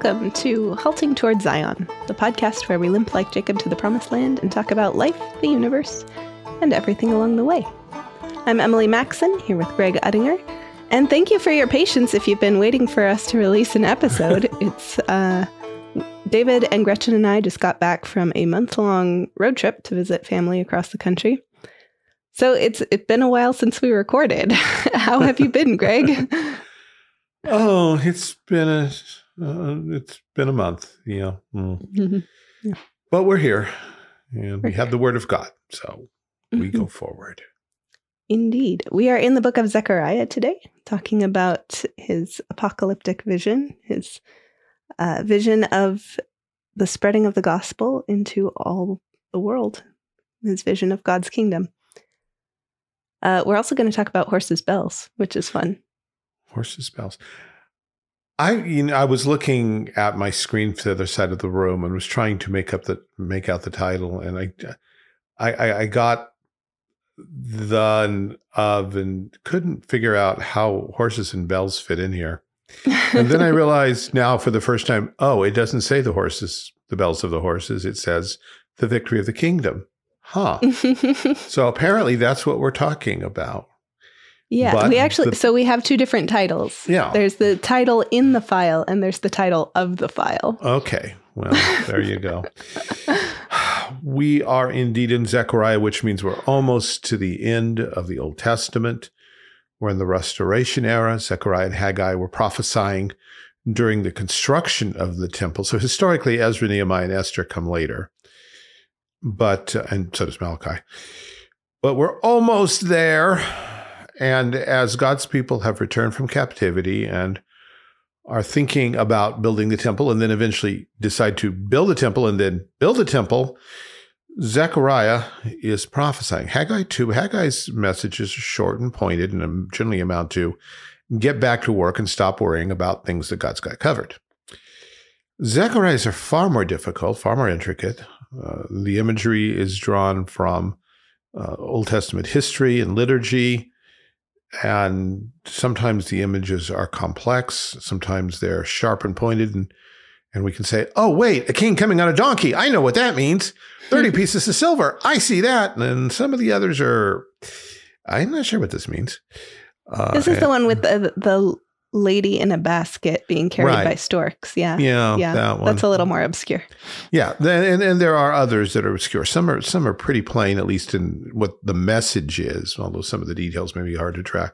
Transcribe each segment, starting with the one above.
Welcome to Halting Toward Zion, the podcast where we limp like Jacob to the promised land and talk about life, the universe, and everything along the way. I'm Emily Maxon, here with Greg Uttinger. And thank you for your patience if you've been waiting for us to release an episode. it's uh, David and Gretchen and I just got back from a month long road trip to visit family across the country. So it's it's been a while since we recorded. How have you been, Greg? oh, it's been a uh, it's been a month, you know. Mm. Mm-hmm. Yeah. But we're here, and we have the Word of God, so mm-hmm. we go forward. Indeed, we are in the book of Zechariah today, talking about his apocalyptic vision, his uh, vision of the spreading of the gospel into all the world, his vision of God's kingdom. Uh, we're also going to talk about horses' bells, which is fun. Horses' bells. I you know I was looking at my screen to the other side of the room and was trying to make up the make out the title, and I I, I got the and of and couldn't figure out how horses and bells fit in here. and then I realized now for the first time, oh, it doesn't say the horses, the bells of the horses. It says the victory of the kingdom. Huh. so apparently that's what we're talking about. Yeah, but we actually, the, so we have two different titles. Yeah. There's the title in the file and there's the title of the file. Okay. Well, there you go. we are indeed in Zechariah, which means we're almost to the end of the Old Testament. We're in the Restoration era. Zechariah and Haggai were prophesying during the construction of the temple. So historically, Ezra, Nehemiah, and Esther come later but uh, and so does Malachi. But we're almost there. And as God's people have returned from captivity and are thinking about building the temple and then eventually decide to build a temple and then build a temple, Zechariah is prophesying. Haggai too. Haggai's messages are short and pointed and generally amount to get back to work and stop worrying about things that God's got covered. Zechariah's are far more difficult, far more intricate. Uh, the imagery is drawn from uh, Old Testament history and liturgy, and sometimes the images are complex. Sometimes they're sharp and pointed, and and we can say, "Oh, wait, a king coming on a donkey! I know what that means. Thirty pieces of silver. I see that." And some of the others are, I'm not sure what this means. Uh, this is the one with the the lady in a basket being carried right. by storks. Yeah. Yeah. Yeah. That That's a little more obscure. Yeah. And, and there are others that are obscure. Some are, some are pretty plain, at least in what the message is, although some of the details may be hard to track.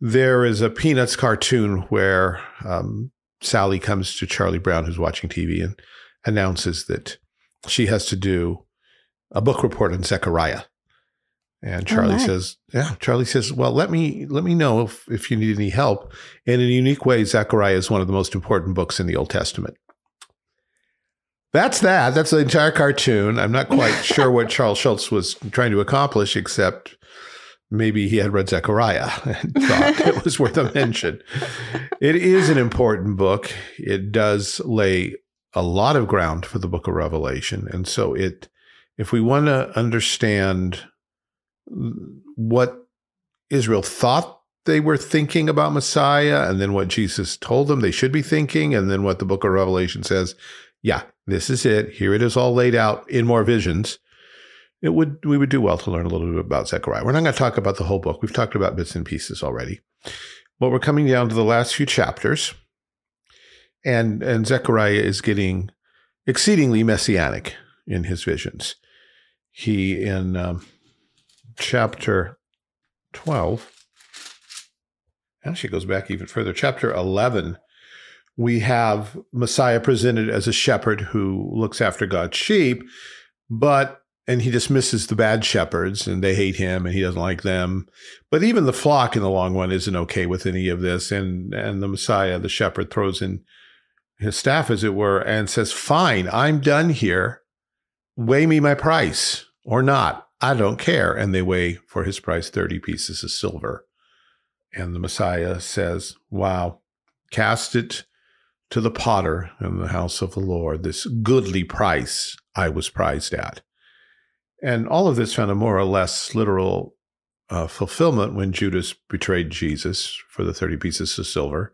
There is a Peanuts cartoon where um, Sally comes to Charlie Brown, who's watching TV, and announces that she has to do a book report on Zechariah. And Charlie says, "Yeah." Charlie says, "Well, let me let me know if if you need any help." And in a unique way, Zechariah is one of the most important books in the Old Testament. That's that. That's the entire cartoon. I'm not quite sure what Charles Schulz was trying to accomplish, except maybe he had read Zechariah and thought it was worth a mention. It is an important book. It does lay a lot of ground for the book of Revelation. And so it if we want to understand what Israel thought they were thinking about Messiah, and then what Jesus told them they should be thinking, and then what the book of Revelation says. Yeah, this is it. Here it is all laid out in more visions. It would we would do well to learn a little bit about Zechariah. We're not going to talk about the whole book. We've talked about bits and pieces already. But we're coming down to the last few chapters. And and Zechariah is getting exceedingly messianic in his visions. He in um, chapter 12, actually goes back even further, chapter 11, we have Messiah presented as a shepherd who looks after God's sheep, but and he dismisses the bad shepherds and they hate him and he doesn't like them. But even the flock in the long run isn't okay with any of this. And and the Messiah, the shepherd, throws in his staff, as it were, and says, Fine, I'm done here. Weigh me my price or not. I don't care. And they weigh for his price 30 pieces of silver. And the Messiah says, Wow, cast it to the potter in the house of the Lord, this goodly price I was prized at. And all of this found a more or less literal uh, fulfillment when Judas betrayed Jesus for the 30 pieces of silver.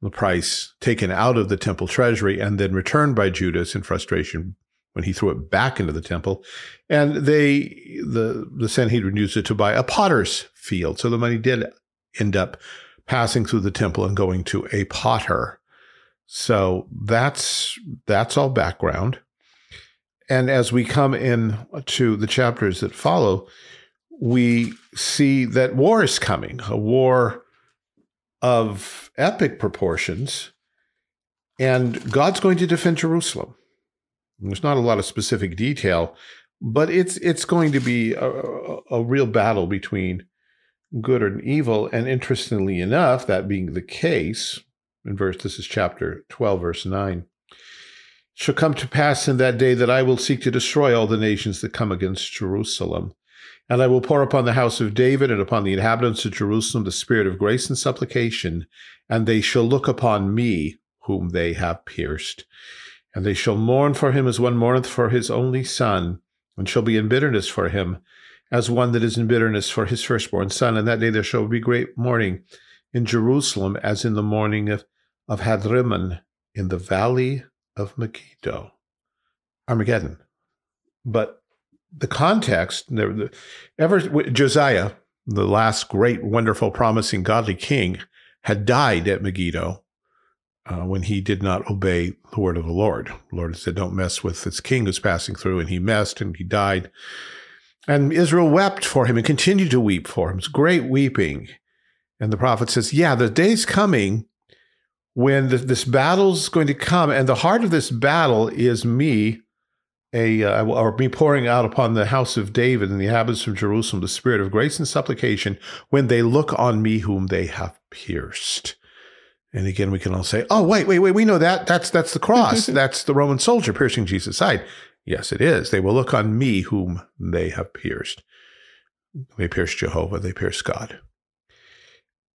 the price taken out of the temple treasury and then returned by Judas in frustration when he threw it back into the temple. And they, the, the Sanhedrin used it to buy a potter's field. So the money did end up passing through the temple and going to a potter. So that's, that's all background. And as we come in to the chapters that follow, we see that war is coming, a war of epic proportions, and God's going to defend Jerusalem. There's not a lot of specific detail, but it's it's going to be a, a, real battle between good and evil. And interestingly enough, that being the case, in verse this is chapter 12, verse 9. Shall come to pass in that day that I will seek to destroy all the nations that come against Jerusalem. And I will pour upon the house of David and upon the inhabitants of Jerusalem the spirit of grace and supplication, and they shall look upon me, whom they have pierced. And they shall mourn for him as one mourneth for his only son, and shall be in bitterness for him, as one that is in bitterness for his firstborn son. And that day there shall be great mourning in Jerusalem, as in the morning of, of in the valley of Megiddo. Armageddon. But the context, ever Josiah, the last great, wonderful, promising, godly king, had died at Megiddo uh, when he did not obey the word of the Lord. The Lord said, Don't mess with this king who's passing through. And he messed and he died. And Israel wept for him and continued to weep for him. It's great weeping. And the prophet says, Yeah, the day's coming when the, this battle's going to come. And the heart of this battle is me, a, uh, or me pouring out upon the house of David and the inhabitants of Jerusalem the spirit of grace and supplication when they look on me whom they have pierced. And again, we can all say, "Oh, wait, wait, wait! We know that. That's that's the cross. that's the Roman soldier piercing Jesus' side." Yes, it is. They will look on me, whom they have pierced. They pierced Jehovah. They pierced God.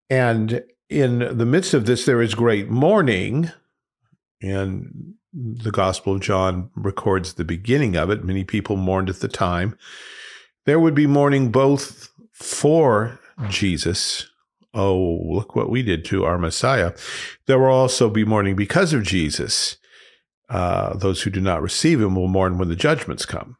And in the midst of this, there is great mourning, and the Gospel of John records the beginning of it. Many people mourned at the time. There would be mourning both for Jesus oh, look what we did to our Messiah. There will also be mourning because of Jesus. Uh, those who do not receive him will mourn when the judgments come.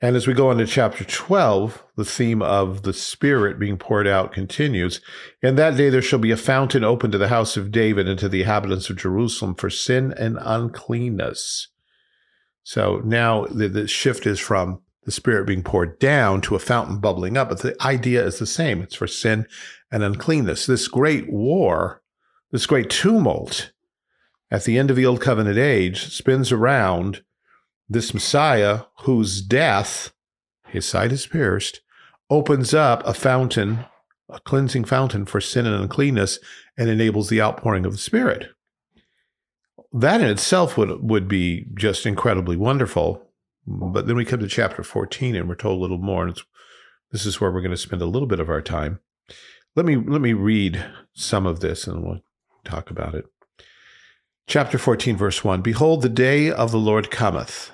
And as we go into chapter 12, the theme of the Spirit being poured out continues. In that day there shall be a fountain open to the house of David and to the inhabitants of Jerusalem for sin and uncleanness. So now the, the shift is from the Spirit being poured down to a fountain bubbling up, but the idea is the same. It's for sin and uncleanness. This great war, this great tumult at the end of the Old Covenant age spins around this Messiah whose death, his side is pierced, opens up a fountain, a cleansing fountain for sin and uncleanness, and enables the outpouring of the Spirit. That in itself would, would be just incredibly wonderful. But then we come to chapter 14 and we're told a little more. And this is where we're going to spend a little bit of our time. Let me let me read some of this and we'll talk about it. Chapter 14, verse 1 Behold, the day of the Lord cometh,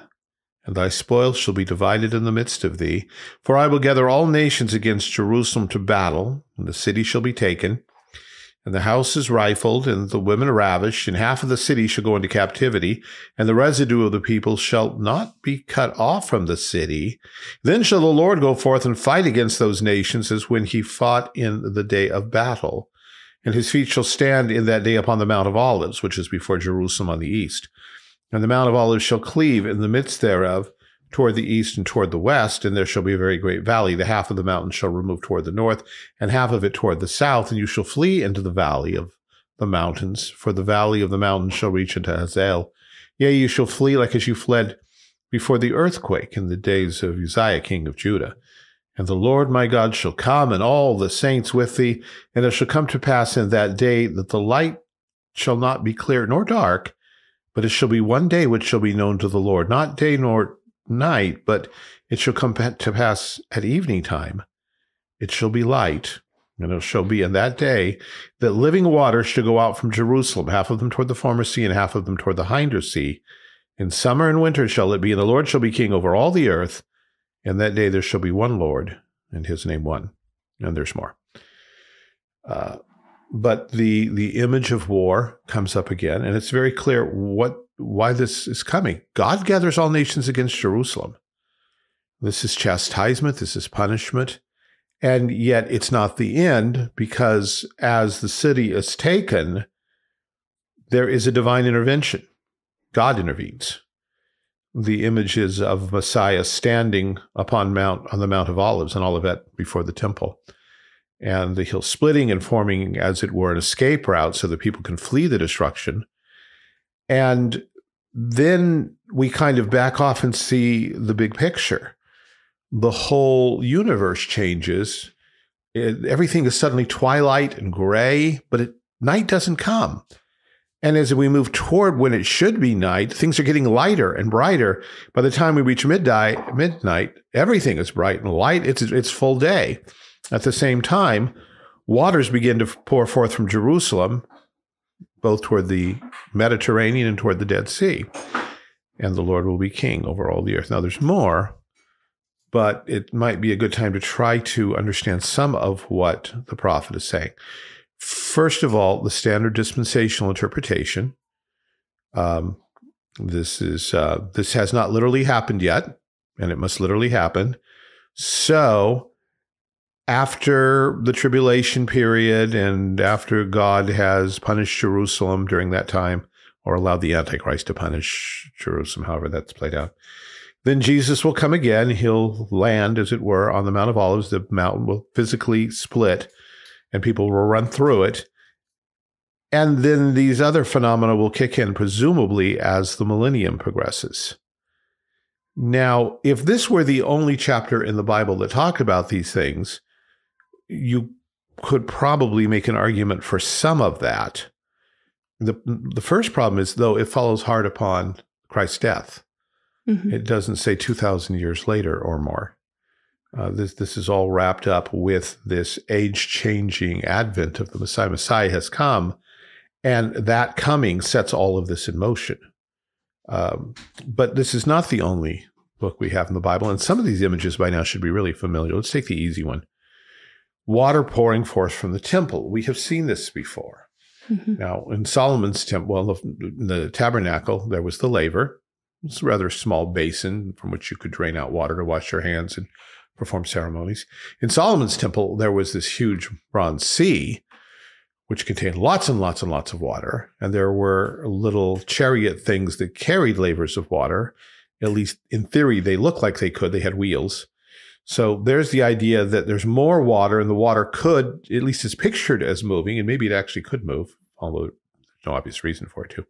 and thy spoil shall be divided in the midst of thee. For I will gather all nations against Jerusalem to battle, and the city shall be taken, and the house is rifled, and the women are ravished, and half of the city shall go into captivity, and the residue of the people shall not be cut off from the city. Then shall the Lord go forth and fight against those nations as when he fought in the day of battle. And his feet shall stand in that day upon the Mount of Olives, which is before Jerusalem on the east. And the Mount of Olives shall cleave in the midst thereof, toward the east and toward the west, and there shall be a very great valley. The half of the mountain shall remove toward the north, and half of it toward the south, and you shall flee into the valley of the mountains, for the valley of the mountains shall reach into Hazael. Yea, you shall flee like as you fled before the earthquake in the days of Uzziah king of Judah. And the Lord my God shall come, and all the saints with thee, and it shall come to pass in that day that the light shall not be clear nor dark, but it shall be one day which shall be known to the Lord, not day nor night, but it shall come to pass at evening time. It shall be light, and it shall be in that day that living water shall go out from Jerusalem, half of them toward the former sea, and half of them toward the hinder sea. In summer and winter shall it be, and the Lord shall be king over all the earth. And that day there shall be one Lord, and his name one. And there's more. Uh, but the the image of war comes up again, and it's very clear what why this is coming. God gathers all nations against Jerusalem. This is chastisement. This is punishment. And yet it's not the end because as the city is taken, there is a divine intervention. God intervenes. The images of Messiah standing upon Mount on the Mount of Olives and Olivet before the temple, and the hill splitting and forming, as it were, an escape route so that people can flee the destruction. And then we kind of back off and see the big picture. The whole universe changes. It, everything is suddenly twilight and gray, but it, night doesn't come. And as we move toward when it should be night, things are getting lighter and brighter. By the time we reach midnight, midnight, everything is bright and light. It's it's full day. At the same time, waters begin to pour forth from Jerusalem, both toward the Mediterranean and toward the Dead Sea. And the Lord will be king over all the earth. Now there's more, but it might be a good time to try to understand some of what the prophet is saying. First of all, the standard dispensational interpretation. Um, this is uh, this has not literally happened yet, and it must literally happen. So, after the tribulation period, and after God has punished Jerusalem during that time, or allowed the Antichrist to punish Jerusalem, however that's played out, then Jesus will come again. He'll land, as it were, on the Mount of Olives. The mountain will physically split and people will run through it. And then these other phenomena will kick in, presumably as the millennium progresses. Now, if this were the only chapter in the Bible that talked about these things, you could probably make an argument for some of that. The, the first problem is, though, it follows hard upon Christ's death. Mm-hmm. It doesn't say 2,000 years later or more. Uh, this this is all wrapped up with this age changing advent of the Messiah. Messiah has come, and that coming sets all of this in motion. Um, but this is not the only book we have in the Bible, and some of these images by now should be really familiar. Let's take the easy one: water pouring forth from the temple. We have seen this before. Mm-hmm. Now, in Solomon's temple, well, in the tabernacle, there was the laver. It's a rather small basin from which you could drain out water to wash your hands and perform ceremonies. In Solomon's temple, there was this huge bronze sea, which contained lots and lots and lots of water. And there were little chariot things that carried lavers of water. At least in theory, they looked like they could. They had wheels. So there's the idea that there's more water, and the water could, at least is pictured as moving, and maybe it actually could move, although no obvious reason for it to.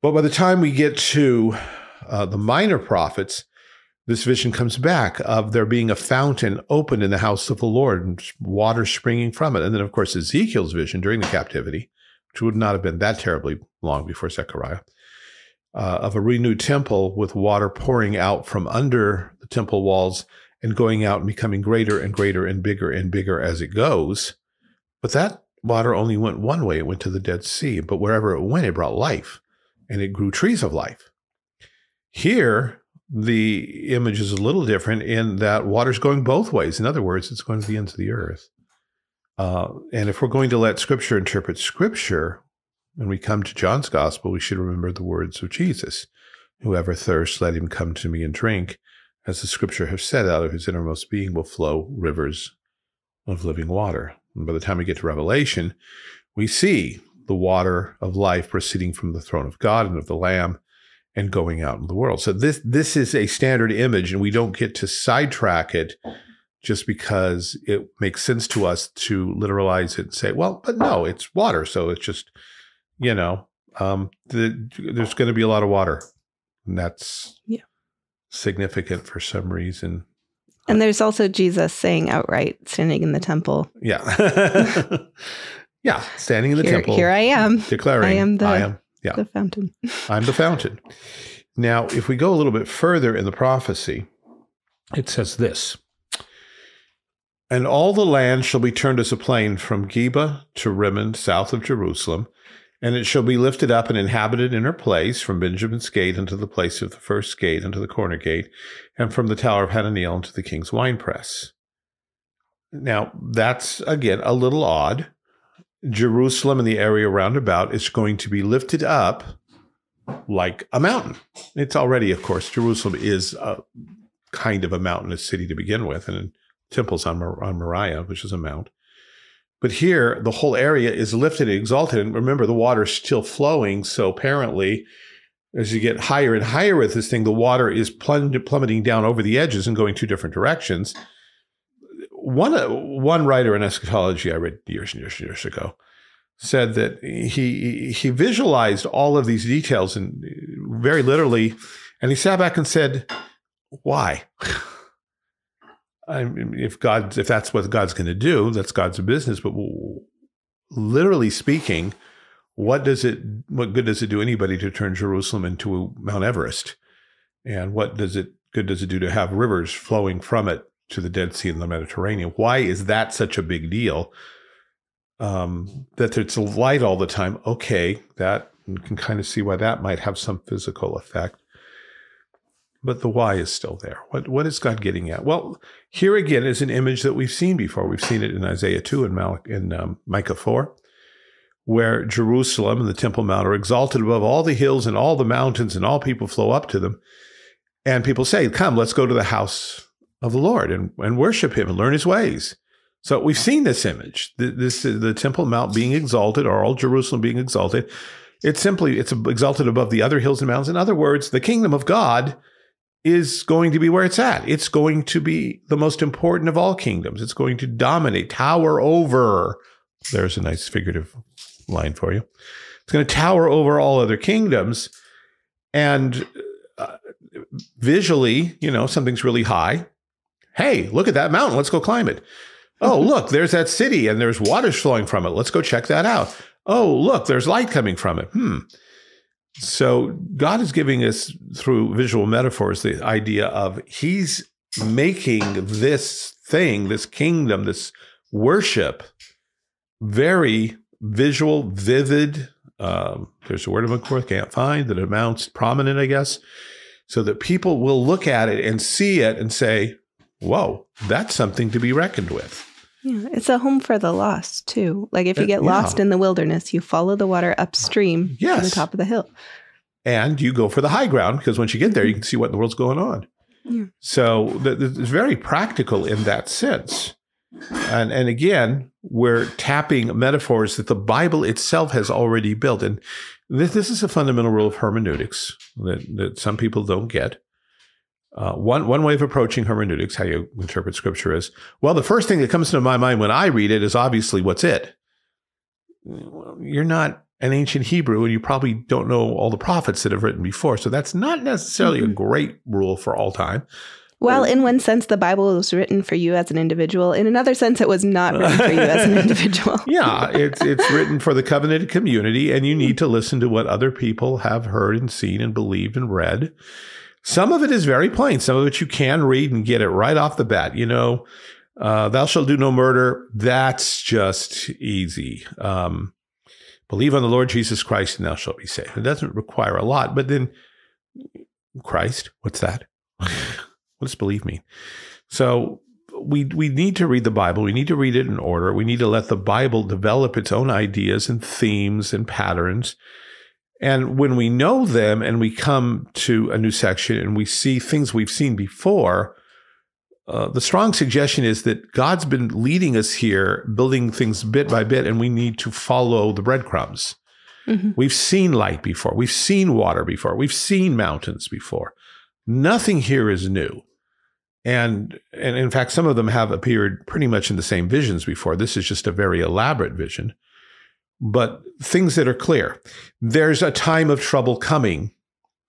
But by the time we get to uh, the minor prophets, this vision comes back of there being a fountain open in the house of the Lord and water springing from it. And then, of course, Ezekiel's vision during the captivity, which would not have been that terribly long before Zechariah, uh, of a renewed temple with water pouring out from under the temple walls and going out and becoming greater and greater and bigger and bigger as it goes. But that water only went one way, it went to the Dead Sea. But wherever it went, it brought life and it grew trees of life. Here, the image is a little different in that water's going both ways. In other words, it's going to the ends of the earth. Uh, and if we're going to let Scripture interpret Scripture, when we come to John's Gospel, we should remember the words of Jesus Whoever thirsts, let him come to me and drink. As the Scripture has said, out of his innermost being will flow rivers of living water. And by the time we get to Revelation, we see the water of life proceeding from the throne of God and of the Lamb and going out in the world. So this this is a standard image, and we don't get to sidetrack it just because it makes sense to us to literalize it and say, well, but no, it's water, so it's just you know, um, the, there's going to be a lot of water, and that's yeah. Significant for some reason. And there's also Jesus saying outright, standing in the temple. Yeah. yeah, standing in the here, temple. Here I am. Declaring, I am the I am yeah. The fountain. I'm the fountain. Now, if we go a little bit further in the prophecy, it says this And all the land shall be turned as a plain from Geba to Rimmon, south of Jerusalem, and it shall be lifted up and inhabited in her place, from Benjamin's gate unto the place of the first gate unto the corner gate, and from the tower of Hananeel unto the king's winepress. Now, that's again a little odd Jerusalem and the area round about is going to be lifted up like a mountain. It's already, of course, Jerusalem is a kind of a mountainous city to begin with, and temples on, on Moriah, which is a mount. But here, the whole area is lifted and exalted. And remember, the water is still flowing. So apparently, as you get higher and higher with this thing, the water is plummeting down over the edges and going two different directions. One, uh, one writer in eschatology I read years and years and years ago said that he he visualized all of these details and very literally, and he sat back and said, "Why?" I mean, if God, if that's what God's going to do, that's God's business. But literally speaking, what does it? What good does it do anybody to turn Jerusalem into Mount Everest? And what does it good does it do to have rivers flowing from it to the Dead Sea and the Mediterranean? Why is that such a big deal? Um, that it's light all the time. Okay, that you can kind of see why that might have some physical effect but the why is still there. What what is God getting at? Well, here again is an image that we've seen before. We've seen it in Isaiah two and Mal- in um, Micah four, where Jerusalem and the Temple Mount are exalted above all the hills and all the mountains, and all people flow up to them. And people say, "Come, let's go to the house of the Lord and, and worship Him and learn His ways." So we've seen this image, this the Temple Mount being exalted, or all Jerusalem being exalted. It's simply it's exalted above the other hills and mountains. In other words, the kingdom of God is going to be where it's at. It's going to be the most important of all kingdoms. It's going to dominate, tower over. There's a nice figurative line for you. It's going to tower over all other kingdoms. And uh, visually, you know, something's really high. Hey, look at that mountain. Let's go climb it. Oh, look, there's that city and there's waters flowing from it. Let's go check that out. Oh, look, there's light coming from it. Hmm. So God is giving us through visual metaphors the idea of He's making this thing, this kingdom, this worship, very visual, vivid. Um, there's a word I'm for, can't find that amounts prominent, I guess, so that people will look at it and see it and say, "Whoa, that's something to be reckoned with." Yeah, it's a home for the lost too. Like if you get lost in the wilderness, you follow the water upstream yes. to the top of the hill. And you go for the high ground because once you get there, you can see what in the world's going on. Yeah. So th- th- it's very practical in that sense. And, and again, we're tapping metaphors that the Bible itself has already built. And this, this is a fundamental rule of hermeneutics that, that some people don't get. Uh, one one way of approaching hermeneutics, how you interpret scripture, is well, the first thing that comes to my mind when I read it is obviously what's it. You're not an ancient Hebrew, and you probably don't know all the prophets that have written before. So that's not necessarily mm-hmm. a great rule for all time. Well, in one sense, the Bible was written for you as an individual. In another sense, it was not written for you as an individual. yeah, it's it's written for the covenanted community, and you need to listen to what other people have heard and seen and believed and read. Some of it is very plain. Some of it you can read and get it right off the bat. You know, uh, thou shalt do no murder. That's just easy. Um, believe on the Lord Jesus Christ and thou shalt be saved. It doesn't require a lot, but then Christ, what's that? what does believe mean? So we we need to read the Bible. We need to read it in order. We need to let the Bible develop its own ideas and themes and patterns and when we know them and we come to a new section and we see things we've seen before, uh, the strong suggestion is that God's been leading us here, building things bit by bit, and we need to follow the breadcrumbs. Mm-hmm. We've seen light before. We've seen water before. We've seen mountains before. Nothing here is new. And, and in fact, some of them have appeared pretty much in the same visions before. This is just a very elaborate vision but things that are clear. There's a time of trouble coming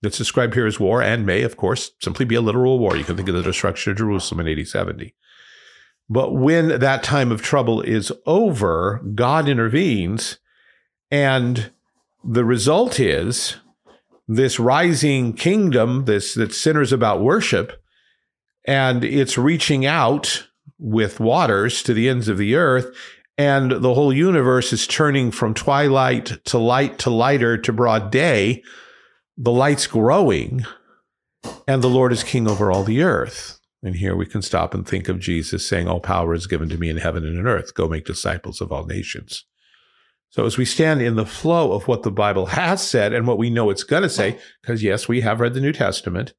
that's described here as war and may, of course, simply be a literal war. You can think of the destruction of Jerusalem in 8070. But when that time of trouble is over, God intervenes, and the result is this rising kingdom, this that centers about worship, and it's reaching out with waters to the ends of the earth and the whole universe is turning from twilight to light to lighter to broad day, the light's growing, and the Lord is king over all the earth. And here we can stop and think of Jesus saying, All power is given to me in heaven and in earth. Go make disciples of all nations. So as we stand in the flow of what the Bible has said and what we know it's going to say, because yes, we have read the New Testament,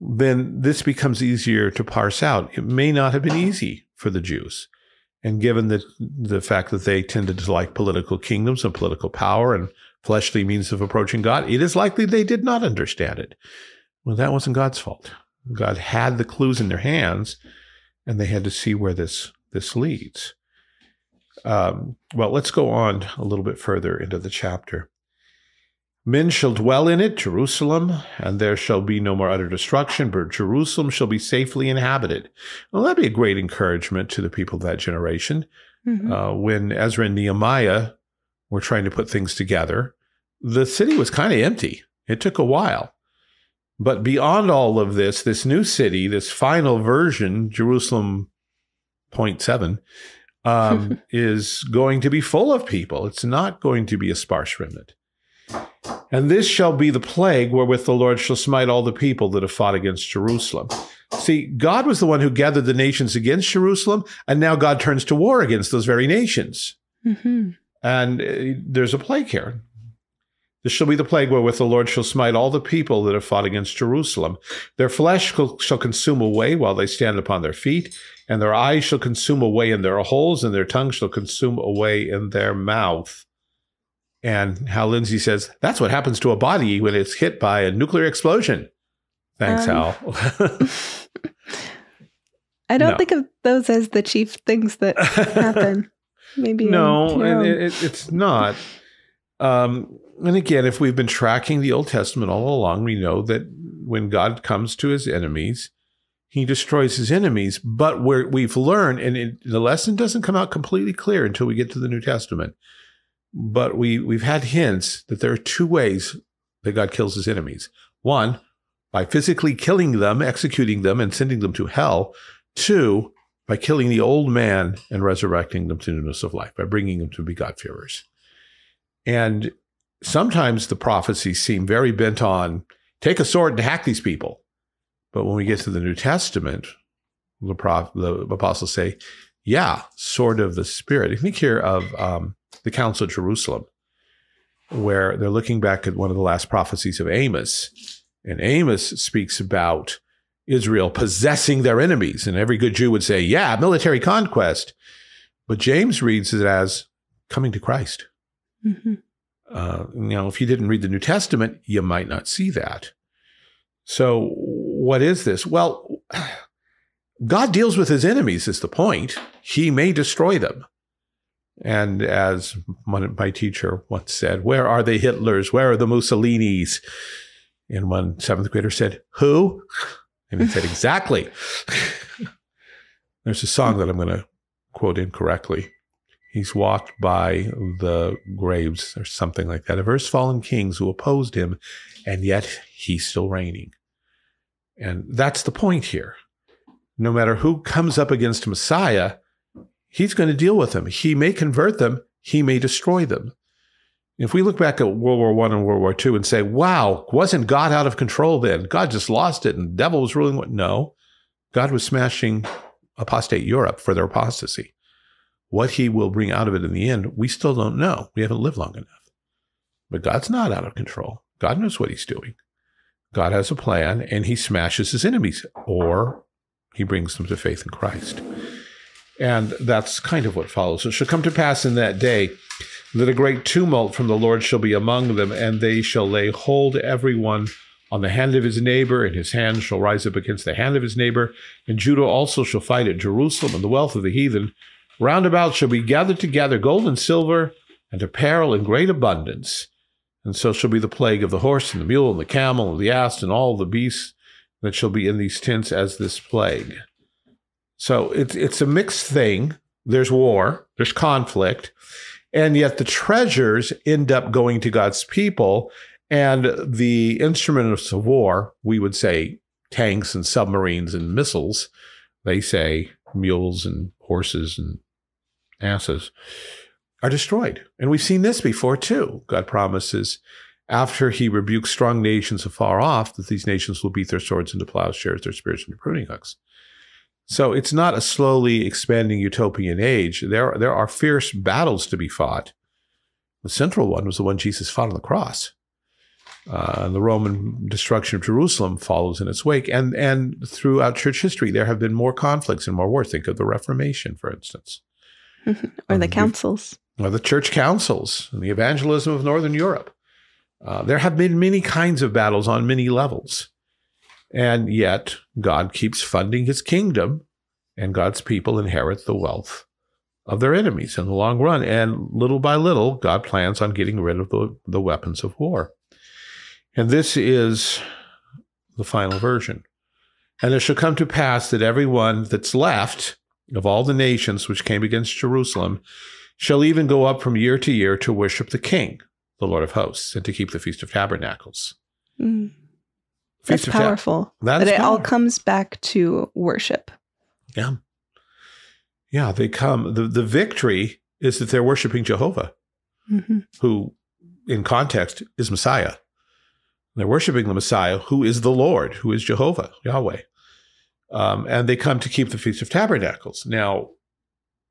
then this becomes easier to parse out. It may not have been easy for the Jews. And given the, the fact that they tended to like political kingdoms and political power and fleshly means of approaching God, it is likely they did not understand it. Well, that wasn't God's fault. God had the clues in their hands, and they had to see where this this leads. Um, well, let's go on a little bit further into the chapter. Men shall dwell in it, Jerusalem, and there shall be no more utter destruction, but Jerusalem shall be safely inhabited. Well, that'd be a great encouragement to the people of that generation. Mm-hmm. Uh, when Ezra and Nehemiah were trying to put things together, the city was kind of empty. It took a while. But beyond all of this, this new city, this final version, Jerusalem 0.7, um, is going to be full of people. It's not going to be a sparse remnant. And this shall be the plague wherewith the Lord shall smite all the people that have fought against Jerusalem. See, God was the one who gathered the nations against Jerusalem, and now God turns to war against those very nations. Mm-hmm. And uh, there's a plague here. This shall be the plague wherewith the Lord shall smite all the people that have fought against Jerusalem. Their flesh shall consume away while they stand upon their feet, and their eyes shall consume away in their holes, and their tongue shall consume away in their mouth. And Hal Lindsey says that's what happens to a body when it's hit by a nuclear explosion. Thanks, um, Hal. I don't no. think of those as the chief things that happen. Maybe no, and it, it's not. Um, and again, if we've been tracking the Old Testament all along, we know that when God comes to his enemies, he destroys his enemies. But where we've learned, and it, the lesson doesn't come out completely clear until we get to the New Testament, but we, we've had hints that there are two ways that God kills his enemies. One, by physically killing them, executing them, and sending them to hell. Two, by killing the old man and resurrecting them to newness of life, by bringing them to be God-fearers. And sometimes the prophecies seem very bent on take a sword and hack these people. But when we get to the New Testament, the, prof, the apostles say, yeah, sword of the Spirit. I think here of um, the Council of Jerusalem, where they're looking back at one of the last prophecies of Amos. And Amos speaks about Israel possessing their enemies. And every good Jew would say, yeah, military conquest. But James reads it as coming to Christ. Mm-hmm. Uh, you know, if you didn't read the New Testament, you might not see that. So, what is this? Well, God deals with his enemies, is the point. He may destroy them. And as my teacher once said, where are the Hitlers? Where are the Mussolinis? And one seventh grader said, Who? And he said, Exactly. There's a song that I'm going to quote incorrectly. He's walked by the graves or something like that of Earth's fallen kings who opposed him, and yet he's still reigning. And that's the point here. No matter who comes up against Messiah, he's going to deal with them. He may convert them, he may destroy them. If we look back at World War One and World War II and say, wow, wasn't God out of control then? God just lost it and the devil was ruling. No, God was smashing apostate Europe for their apostasy. What he will bring out of it in the end, we still don't know. We haven't lived long enough. But God's not out of control. God knows what he's doing. God has a plan and he smashes his enemies or he brings them to faith in Christ. And that's kind of what follows. It shall come to pass in that day that a great tumult from the Lord shall be among them, and they shall lay hold every one on the hand of his neighbor, and his hand shall rise up against the hand of his neighbor. And Judah also shall fight at Jerusalem, and the wealth of the heathen round about shall be gathered together, gold and silver, and apparel in great abundance. And so shall be the plague of the horse, and the mule, and the camel, and the ass, and all the beasts that shall be in these tents as this plague. So it's it's a mixed thing. There's war, there's conflict, and yet the treasures end up going to God's people. And the instruments of war, we would say tanks and submarines and missiles, they say mules and horses and asses, are destroyed. And we've seen this before too. God promises after he rebukes strong nations afar off that these nations will beat their swords into plowshares, their spears into pruning hooks. So it's not a slowly expanding utopian age. There, there are fierce battles to be fought, The central one was the one Jesus fought on the cross. Uh, and the Roman destruction of Jerusalem follows in its wake. And, and throughout church history, there have been more conflicts and more wars. Think of the Reformation, for instance. or the Um, councils. or the church councils and the evangelism of Northern Europe. Uh, there have been many kinds of battles on many levels. And yet, God keeps funding his kingdom, and God's people inherit the wealth of their enemies in the long run. And little by little, God plans on getting rid of the, the weapons of war. And this is the final version. And it shall come to pass that everyone that's left of all the nations which came against Jerusalem shall even go up from year to year to worship the King, the Lord of hosts, and to keep the Feast of Tabernacles. Mm. That's Feast Tab- powerful. That But it all comes back to worship. Yeah. Yeah, they come. The, the victory is that they're worshiping Jehovah, hmm who, in context, is Messiah. They're worshiping the Messiah, who is the Lord, who is Jehovah, Yahweh. Um, and they come to keep the Feast of Tabernacles. Now,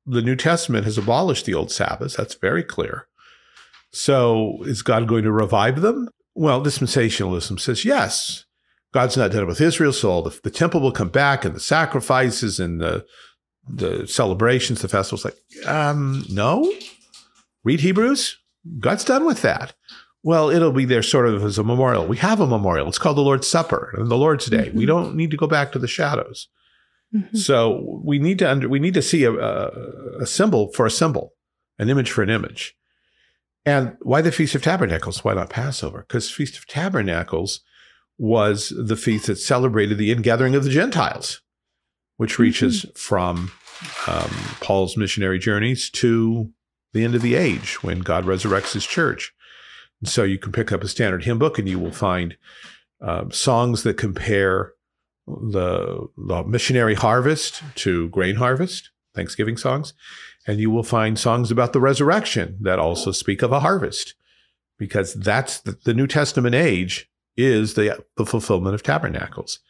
the New Testament has abolished the old Sabbaths. That's very clear. So, is God going to revive them? Well, dispensationalism says yes. God's not done with Israel, so the, the temple will come back and the sacrifices and the the celebrations, the festivals. Like, um, no. Read Hebrews. God's done with that. Well, it'll be there sort of as a memorial. We have a memorial. It's called the Lord's Supper and the Lord's Day. We Mhm. don't need to go back to the shadows. Mhm. So we need to under, we need to see a, a, a symbol for a symbol, an image for an image. And why the Feast of Tabernacles? Why not Passover? Because Feast of Tabernacles was the feast that celebrated the ingathering of the Gentiles, which reaches from um, Paul's missionary journeys to the end of the age when God resurrects his church. And so you can pick up a standard hymn book and you will find uh, songs that compare the, the missionary harvest to grain harvest, Thanksgiving songs. And you will find songs about the resurrection that also speak of a harvest, because that's the, the New Testament age is the, the fulfillment of tabernacles.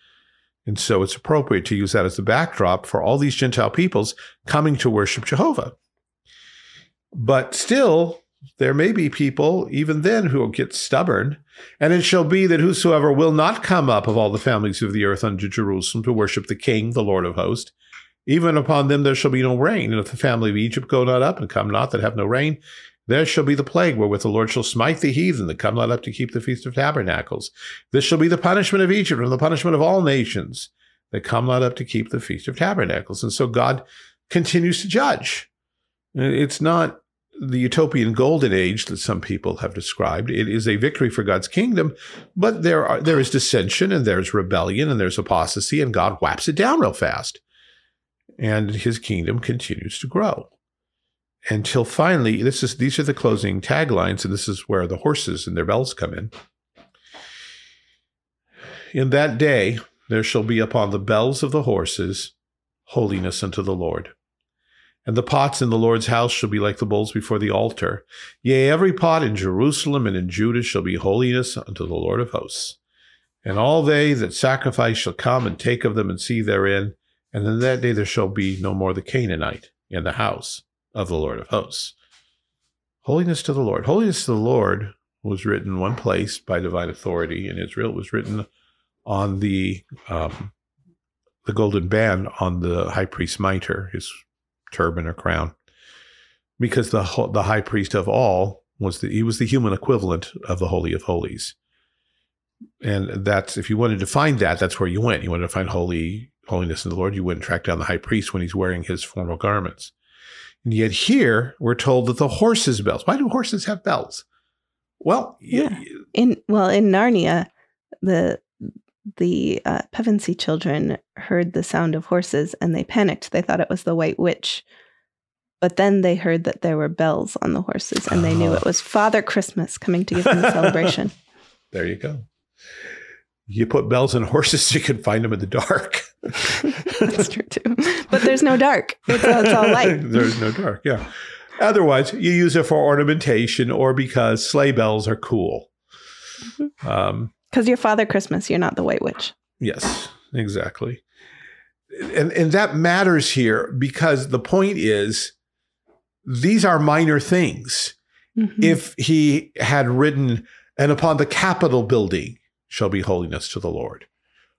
And so it's appropriate to use that as the backdrop for all these Gentile peoples coming to worship Jehovah. But still, there may be people, even then, who will get stubborn. And it shall be that whosoever will not come up of all the families of the earth unto Jerusalem to worship the King, the Lord of hosts, even upon them there shall be no rain. And if the family of Egypt go not up and come not that have no rain, there shall be the plague wherewith the Lord shall smite the heathen that come not up to keep the feast of tabernacles. This shall be the punishment of Egypt and the punishment of all nations that come not up to keep the feast of tabernacles. And so God continues to judge. It's not the utopian golden age that some people have described. It is a victory for God's kingdom, but there are there is dissension and there's rebellion and there's apostasy, and God whaps it down real fast. And his kingdom continues to grow. Until finally, this is these are the closing taglines, and this is where the horses and their bells come in. In that day there shall be upon the bells of the horses holiness unto the Lord. And the pots in the Lord's house shall be like the bowls before the altar. Yea, every pot in Jerusalem and in Judah shall be holiness unto the Lord of hosts. And all they that sacrifice shall come and take of them and see therein. And in that day there shall be no more the Canaanite in the house of the Lord of hosts. Holiness to the Lord. Holiness to the Lord was written one place by divine authority in Israel. It was written on the um, the golden band on the high priest's mitre, his turban or crown, because the the high priest of all was the he was the human equivalent of the holy of holies, and that's if you wanted to find that, that's where you went. You wanted to find holy holiness in the Lord, you wouldn't track down the high priest when he's wearing his formal garments. And yet here we're told that the horses' bells. Why do horses have bells? Well, y- Yeah. In well, in Narnia, the the uh, Pevensey children heard the sound of horses and they panicked. They thought it was the White Witch, but then they heard that there were bells on the horses, and they knew Oh. it was Father Christmas coming to give them a celebration. there you go. You put bells on horses, you can find them in the dark. That's true too. But there's no dark. It's, it's all light. There's no dark, yeah. Otherwise, you use it for ornamentation or because sleigh bells are cool. Mm-hmm. Um, Because you're Father Christmas, you're not the White Witch. yes, exactly. And, and that matters here because the point is these are minor things. Mhm. if he had written, and upon the Capitol building shall be holiness to the Lord,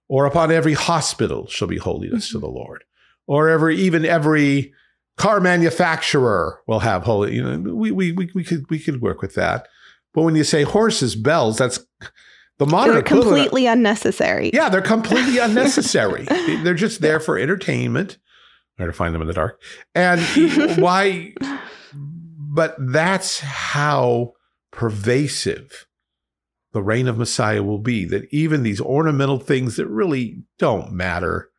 or upon every hospital shall be holiness to mm-hmm. the Lord, or every even every car manufacturer will have holy. You know, we we we, we could we could work with that. But when you say horses, bells, that's the modern They're equivalent. completely unnecessary. yeah, they're completely unnecessary. They're just there for entertainment. Hard to find them in the dark. And why? But that's how pervasive the reign of Messiah will be. That even these ornamental things that really don't matter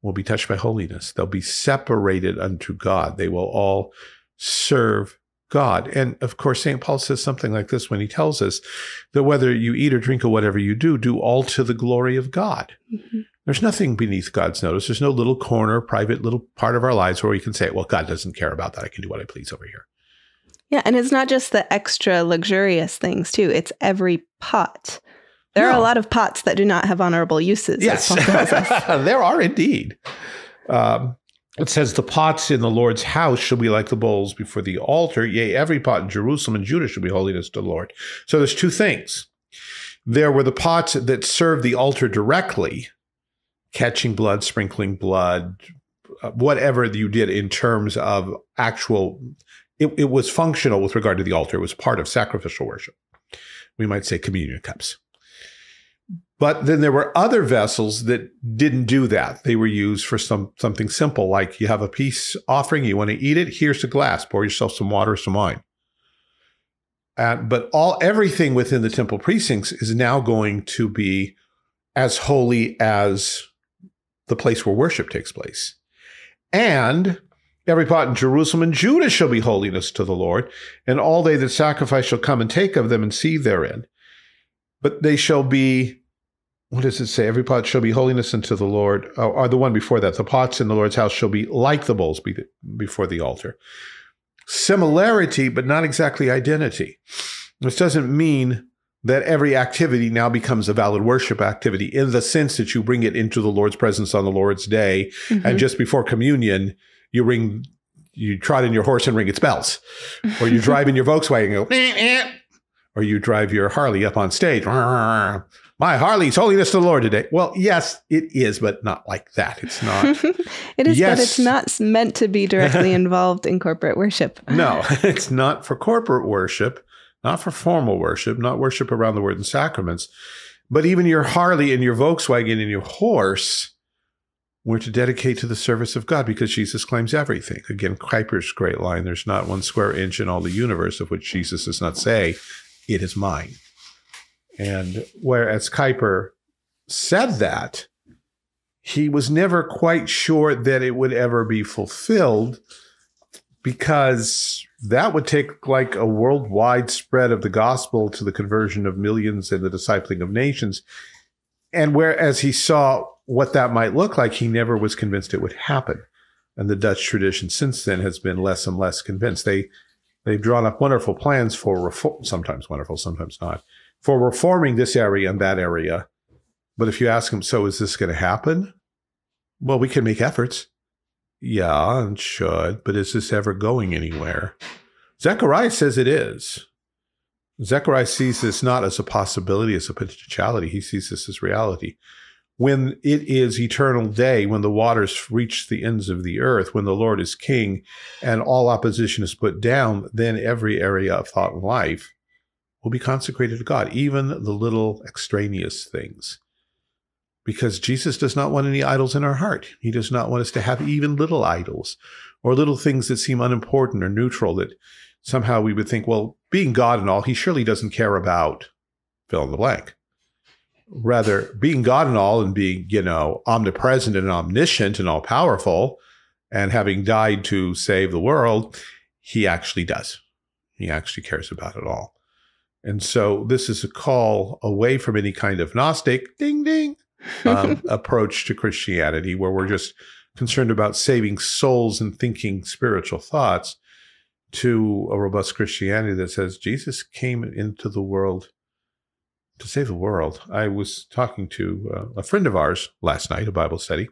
will be touched by holiness. They'll be separated unto God. They will all serve God. And of course, St. Paul says something like this when he tells us that whether you eat or drink or whatever you do, do all to the glory of God. Mhm. There's nothing beneath God's notice. There's no little corner, private little part of our lives where we can say, well, God doesn't care about that. I can do what I please over here. Yeah, and it's not just the extra luxurious things too. It's every pot. There are a lot of pots that do not have honorable uses. Yes, Paul tells us. there are indeed. Um, it says, The pots in the Lord's house shall be like the bowls before the altar. Yea, every pot in Jerusalem and Judah shall be holiness to the Lord. So there's two things. There were the pots that served the altar directly, catching blood, sprinkling blood, uh, whatever you did in terms of actual, it, it was functional with regard to the altar. It was part of sacrificial worship. We might say communion cups. But then there were other vessels that didn't do that. They were used for some something simple, like you have a peace offering, you want to eat it. Here's a glass. Pour yourself some water, some wine. But all everything within the temple precincts is now going to be as holy as the place where worship takes place. And every pot in Jerusalem and Judah shall be holiness to the Lord, and all they that sacrifice shall come and take of them and see therein. But they shall be what does it say? Every pot shall be holiness unto the Lord. Oh, or the one before that, the pots in the Lord's house shall be like the bowls be- before the altar. Similarity, but not exactly identity. This doesn't mean that every activity now becomes a valid worship activity in the sense that you bring it into the Lord's presence on the Lord's day, Mhm. and just before communion, you ring, you trot in your horse and ring its bells, or you drive in your Volkswagen and go, "Eh, eh," or you drive your Harley up on stage. My Harley's holiness to the Lord today. Well, yes, it is, but not like that. It's not. it is, Yes. but it's not meant to be directly involved in corporate worship. no, it's not for corporate worship, not for formal worship, not worship around the word and sacraments. But even your Harley and your Volkswagen and your horse were to dedicate to the service of God because Jesus claims everything. Again, Kuyper's great line there's not one square inch in all the universe of which Jesus does not say, It is mine. And whereas Kuyper said that, he was never quite sure that it would ever be fulfilled because that would take like a worldwide spread of the gospel to the conversion of millions and the discipling of nations. And whereas he saw what that might look like, he never was convinced it would happen. And the Dutch tradition since then has been less and less convinced. They they've drawn up wonderful plans for reform, sometimes wonderful, sometimes not, for reforming this area and that area. But if you ask them, so is this going to happen? Well, we can make efforts. Yeah, and should, but is this ever going anywhere? Zechariah says it is. Zechariah sees this not as a possibility, as a potentiality. He sees this as reality. When it is eternal day, when the waters reach the ends of the earth, when the Lord is king and all opposition is put down, then every area of thought and life will be consecrated to God, even the little extraneous things because Jesus does not want any idols in our heart. He does not want us to have even little idols or little things that seem unimportant or neutral that somehow we would think, well, being God and all, he surely doesn't care about fill in the blank. Rather, being God and all and being, you know, omnipresent and omniscient and all powerful and having died to save the world, he actually does. He actually cares about it all. And so this is a call away from any kind of Gnostic, ding, ding, um, approach to Christianity, where we're just concerned about saving souls and thinking spiritual thoughts, to a robust Christianity that says Jesus came into the world to save the world. I was talking to uh, a friend of ours last night, a Bible study.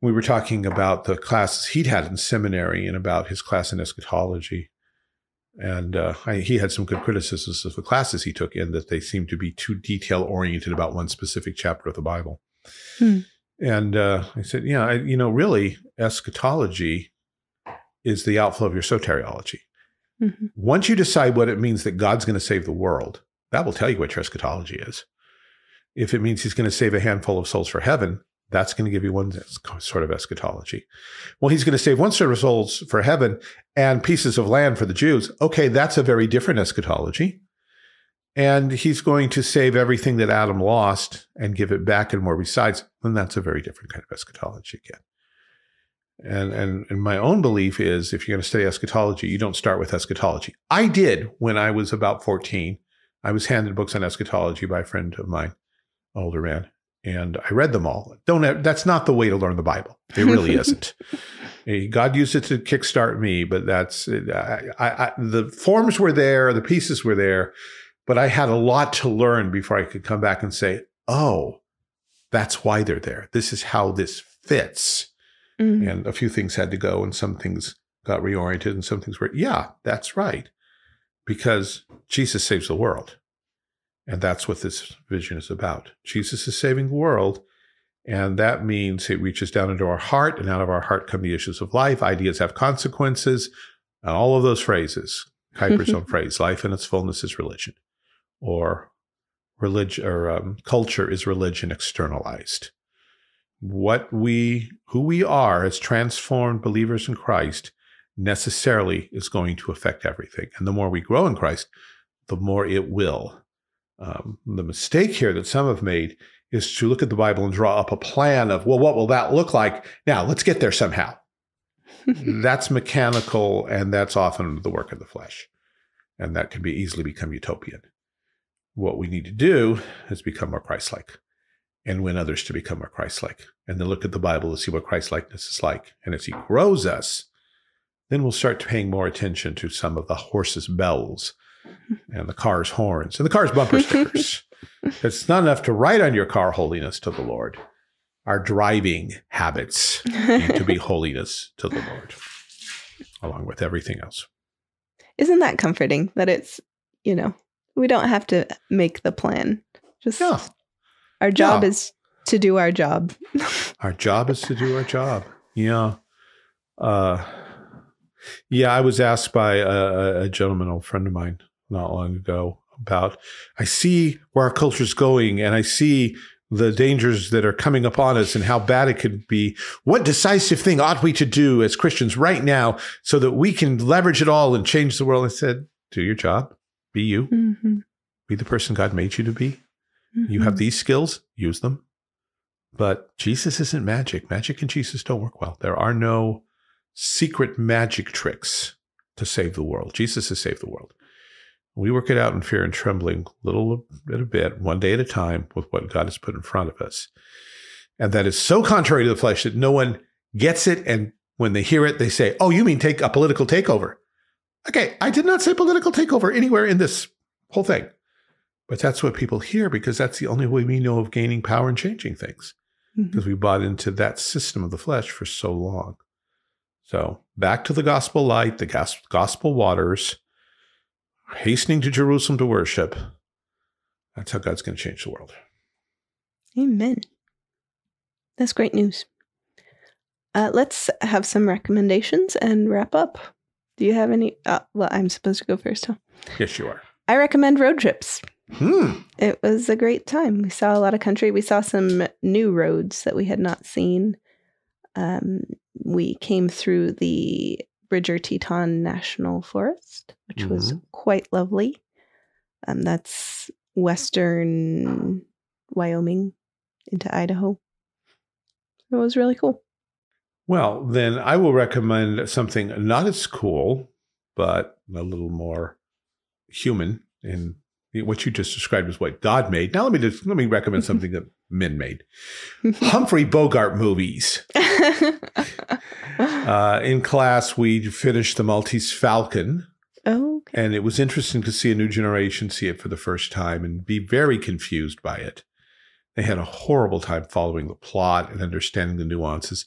We were talking about the classes he'd had in seminary and about his class in eschatology. And uh, I, he had some good criticisms of the classes he took in that they seemed to be too detail oriented about one specific chapter of the Bible. Hmm. And uh, I said, yeah, I, you know, really, eschatology is the outflow of your soteriology. Mhm. Once you decide what it means that God's going to save the world, that will tell you what eschatology is. If it means he's going to save a handful of souls for heaven, that's going to give you one sort of eschatology. Well, he's going to save one sort of souls for heaven and pieces of land for the Jews. Okay, that's a very different eschatology. And he's going to save everything that Adam lost and give it back and more besides. Then that's a very different kind of eschatology again. And, and and my own belief is if you're going to study eschatology, you don't start with eschatology. I did when I was about 14. I was handed books on eschatology by a friend of mine, older man, and I read them all. Don't have, that's not the way to learn the Bible. It really isn't. Eh, God used it to kickstart me, but that's I, I, I, the forms were there, the pieces were there, but I had a lot to learn before I could come back and say, "Oh, that's why they're there. This is how this fits." Mm. and a few things had to go and some things got reoriented and some things were yeah that's right because jesus saves the world. And that's what this vision is about. Jesus is saving the world and that means it reaches down into our heart and out of our heart come the issues of life. Ideas have consequences. And all of those phrases Kuyper's own phrase life in its fullness is religion or religion or um, culture is religion externalized. What we who we are as transformed believers in Christ necessarily is going to affect everything. And the more we grow in Christ, the more it will. Um, the mistake here that some have made is to look at the Bible and draw up a plan of, well, what will that look like? Now, let's get there somehow. that's mechanical and that's often the work of the flesh. And that can be easily become utopian. What we need to do is become more Christ like and win others to become more Christ like. And then look at the Bible to see what Christ likeness is like. And as He grows us, then we'll start paying more attention to some of the horse's bells and the car's horns and the car's bumper stickers. it's not enough to write on your car holiness to the Lord. Our driving habits need to be holiness to the Lord, along with everything else. Isn't that comforting that it's, you know, we don't have to make the plan. Just Yeah. our job Yeah. is to do our job. Our job is to do our job. Yeah. Uh, yeah, I was asked by a, a gentleman, old friend of mine, not long ago about I see where our culture is going and I see the dangers that are coming upon us and how bad it could be. What decisive thing ought we to do as Christians right now so that we can leverage it all and change the world? I said, do your job. Be you. Mhm. Be the person God made you to be. You Mhm. have these skills, use them. But Jesus isn't magic. Magic and Jesus don't work well. There are no secret magic tricks to save the world. Jesus has saved the world. We work it out in fear and trembling, little at a bit, one day at a time, with what God has put in front of us. And that is so contrary to the flesh that no one gets it. And when they hear it, they say, Oh, you mean take a political takeover? Okay, I did not say political takeover anywhere in this whole thing. But that's what people hear because that's the only way we know of gaining power and changing things Mhm. because we bought into that system of the flesh for so long. So back to the gospel light, the gospel waters, hastening to Jerusalem to worship. That's how God's going to change the world. Amen. That's great news. Uh, let's have some recommendations and wrap up. Do you have any? Uh, well, I'm supposed to go first, huh? Yes, you are. I recommend road trips. Hmm. It was a great time. We saw a lot of country. We saw some new roads that we had not seen. Um, we came through the Bridger Teton National Forest, which was quite lovely. Um, that's western Wyoming into Idaho. It was really cool. Well, then I will recommend something not as cool, but a little more human. And what you just described is what God made. Now let me just let me recommend something that men made. Humphrey Bogart movies. Uh, in class, we finished the Maltese Falcon, oh, okay. and it was interesting to see a new generation see it for the first time and be very confused by it. They had a horrible time following the plot and understanding the nuances.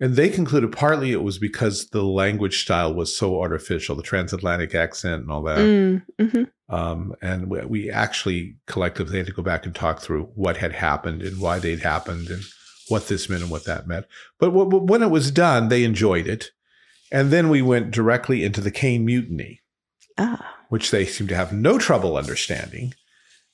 And they concluded partly it was because the language style was so artificial, the transatlantic accent and all that. Mm, hmm Um, and we, we actually collectively had to go back and talk through what had happened and why they'd happened and what this meant and what that meant. But w- w- when it was done, they enjoyed it. And then we went directly into the Caine Mutiny, Ah. which they seemed to have no trouble understanding.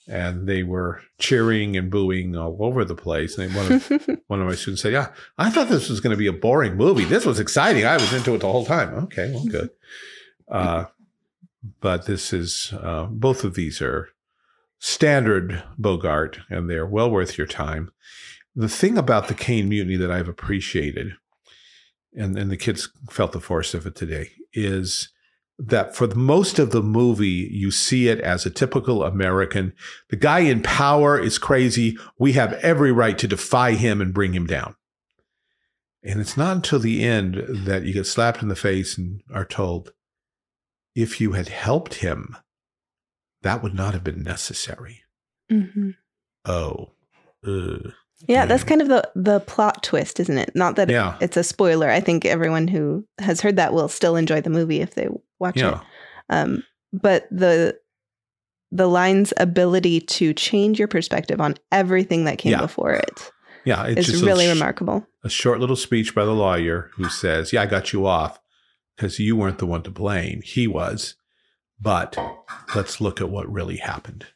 And they were cheering and booing all over the place. And one of, one of my students said, Yeah, I thought this was going to be a boring movie. This was exciting. I was into it the whole time. Okay, well, good. Uh, but this is, uh, both of these are standard Bogart, and they're well worth your time. The thing about the Caine Mutiny that I've appreciated, and, and the kids felt the force of it today, is that for the most of the movie, you see it as a typical American. The guy in power is crazy. We have every right to defy him and bring him down. And it's not until the end that you get slapped in the face and are told, if you had helped him, that would not have been necessary. hmm Oh. Ugh. Yeah, that's kind of the the plot twist, isn't it? Not that Yeah. it's a spoiler. I think everyone who has heard that will still enjoy the movie if they watch it. Um, but the the line's ability to change your perspective on everything that came Yeah. before it Yeah. It's is just really a, remarkable. a short little speech by the lawyer who says, Yeah, I got you off because you weren't the one to blame. He was. But let's look at what really happened.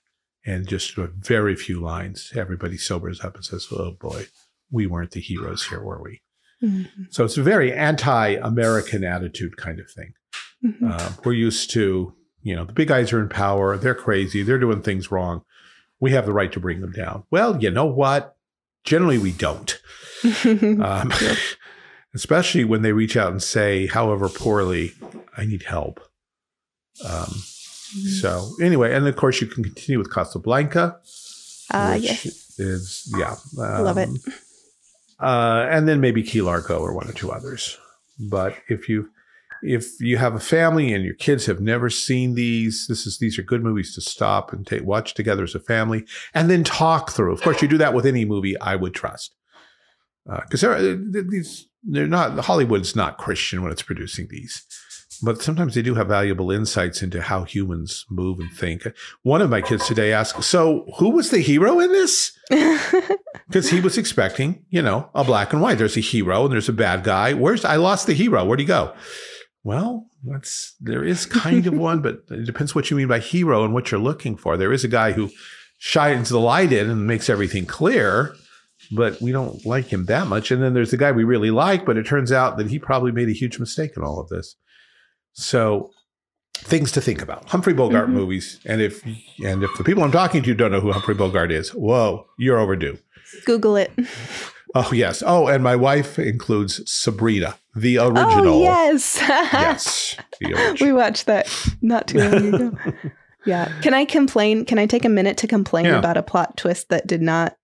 And just a very few lines, everybody sobers up and says, Oh boy, we weren't the heroes here, were we? Mhm. So it's a very anti American attitude kind of thing. Mhm. Uh, we're used to, you know, the big guys are in power. They're crazy. They're doing things wrong. We have the right to bring them down. Well, you know what? Generally, we don't. Um, Yep. especially when they reach out and say, however poorly, I need help. Um, so, anyway, and of course, you can continue with Casablanca. Which yes. is, yeah. I love it. Uh, and then maybe Key Largo or one or two others. But if you if you have a family and your kids have never seen these, this is these are good movies to stop and take watch together as a family, and then talk through. Of course, you do that with any movie I would trust, uh, because they're uh, these they're not Hollywood's not Christian when it's producing these, but sometimes they do have valuable insights into how humans move and think. One of my kids today asked, "So who was the hero in this?" because he was expecting, you know, a black and white. There's a hero and there's a bad guy. Where's I lost the hero? Where'd he go? Well, that's there is kind of one, but it depends what you mean by hero and what you're looking for. There is a guy who shines the light in and makes everything clear, but we don't like him that much. And then there's the guy we really like, but it turns out that he probably made a huge mistake in all of this. So things to think about. Humphrey Bogart Mhm. movies. And if and if the people I'm talking to don't know who Humphrey Bogart is, whoa, you're overdue. Google it. Oh yes. Oh, and my wife includes Sabrina, the original. Oh yes. Yes. We watched that not too long ago. Yeah. Can I complain? Can I take a minute to complain Yeah. about a plot twist that did not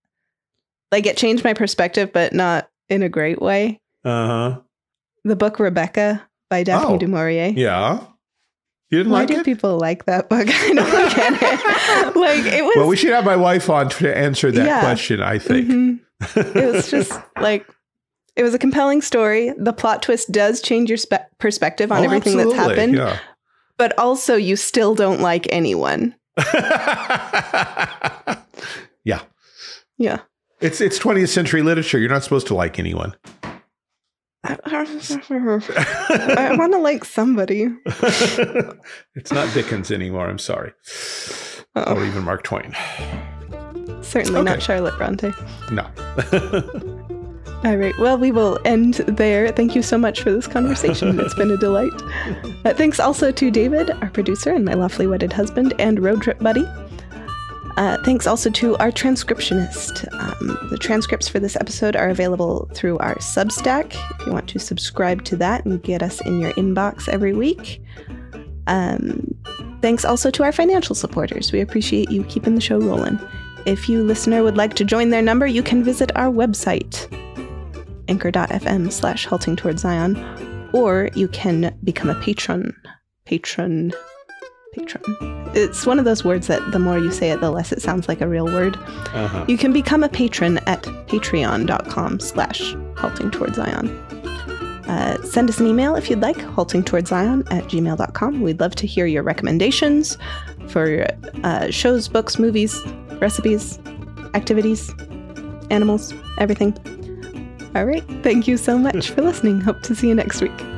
like it changed my perspective, but not in a great way? Uh-huh. The book Rebecca by Daphne Oh. du Maurier. Yeah. You didn't like it. Why like do it? people like that book? I don't get it. like it was well, we should have my wife on to answer that Yeah. question, I think. Mhm. It was just like it was a compelling story. The plot twist does change your spe- perspective on Oh, everything that's absolutely. happened, but also you still don't like anyone. Yeah. yeah. Yeah. It's it's 20th century literature. You're not supposed to like anyone. I want to like somebody. it's not Dickens anymore. I'm sorry. Or Oh, even Mark Twain. Certainly Okay. not Charlotte Bronte. No. All right. Well, we will end there. Thank you so much for this conversation. It's been a delight. Uh, thanks also to David, our producer, and my lawfully wedded husband and road trip buddy. Uh, thanks also to our transcriptionist. Um, the transcripts for this episode are available through our Substack if you want to subscribe to that and get us in your inbox every week. Um, thanks also to our financial supporters. We appreciate you keeping the show rolling. If you, listener, would like to join their number, you can visit our website, anchor.fm slash halting towards Zion, or you can become a patron. Patron. Patron. It's one of those words that the more you say it, the less it sounds like a real word. Uh-huh. You can become a patron at patreon.com slash halting towards Zion. Uh, send us an email if you'd like, haltingtowardszion at gmail.com. We'd love to hear your recommendations for uh, shows, books, movies, recipes, activities, animals, everything. All right. Thank you so much for listening. Hope to see you next week.